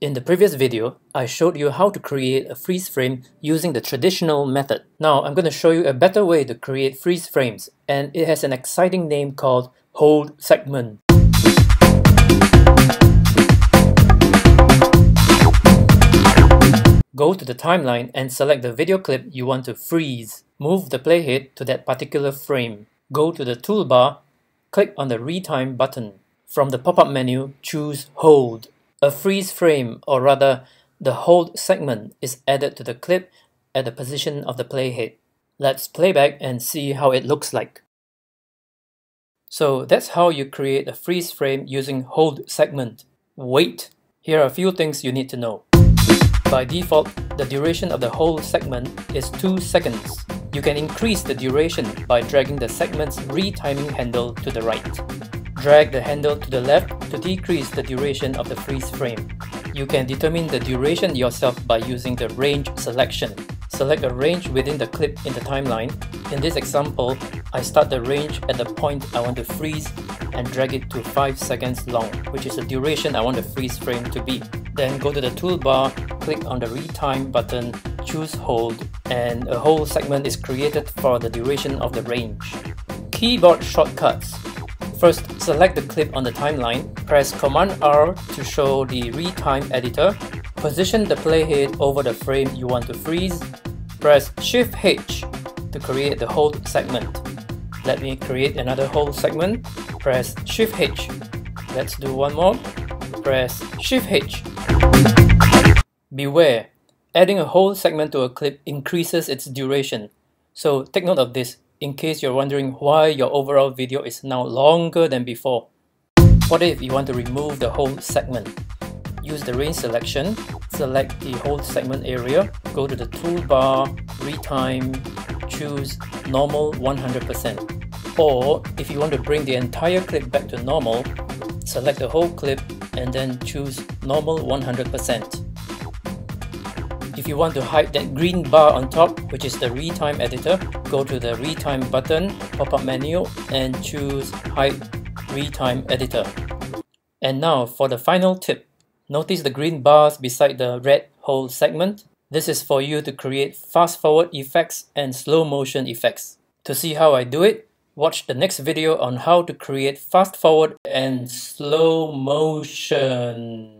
In the previous video, I showed you how to create a freeze frame using the traditional method. Now I'm going to show you a better way to create freeze frames and it has an exciting name called hold segment. Go to the timeline and select the video clip you want to freeze. Move the playhead to that particular frame. Go to the toolbar, click on the retime button. From the pop-up menu, choose hold. A freeze frame, or rather, the hold segment is added to the clip at the position of the playhead. Let's play back and see how it looks like. So that's how you create a freeze frame using hold segment. Wait! Here are a few things you need to know. By default, the duration of the hold segment is 2 seconds. You can increase the duration by dragging the segment's retiming handle to the right. Drag the handle to the left to decrease the duration of the freeze frame. You can determine the duration yourself by using the range selection. Select a range within the clip in the timeline. In this example, I start the range at the point I want to freeze and drag it to 5 seconds long, which is the duration I want the freeze frame to be. Then go to the toolbar, click on the retime button, choose hold, and a hold segment is created for the duration of the range. Keyboard shortcuts First, select the clip on the timeline, press Command R to show the retime editor, position the playhead over the frame you want to freeze, press Shift H to create the hold segment. Let me create another hold segment, press Shift H. Let's do one more, press Shift H. Beware, adding a hold segment to a clip increases its duration, so take note of this in case you're wondering why your overall video is now longer than before. What if you want to remove the hold segment? Use the range selection, select the hold segment area, go to the toolbar, retime, choose normal 100%. Or if you want to bring the entire clip back to normal, select the whole clip and then choose normal 100%. If you want to hide that green bar on top, which is the retime editor, go to the retime button, pop-up menu, and choose hide retime editor. And now for the final tip. Notice the green bars beside the red hold segment? This is for you to create fast forward effects and slow motion effects. To see how I do it, watch the next video on how to create fast forward and slow motion.